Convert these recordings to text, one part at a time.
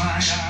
my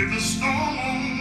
in the storm.